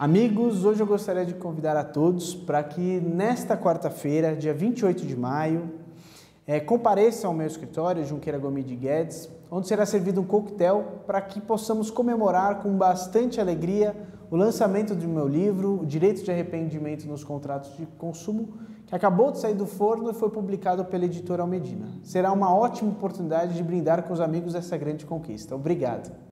Amigos, hoje eu gostaria de convidar a todos para que nesta quarta-feira, dia 28 de maio, eh, é, compareçam ao meu escritório, Junqueira Gomes de Guedes, onde será servido um coquetel para que possamos comemorar com bastante alegria o lançamento do meu livro, O Direito de Arrependimento nos Contratos de Consumo, que acabou de sair do forno e foi publicado pela editora Almedina. Será uma ótima oportunidade de brindar com os amigos essa grande conquista. Obrigado.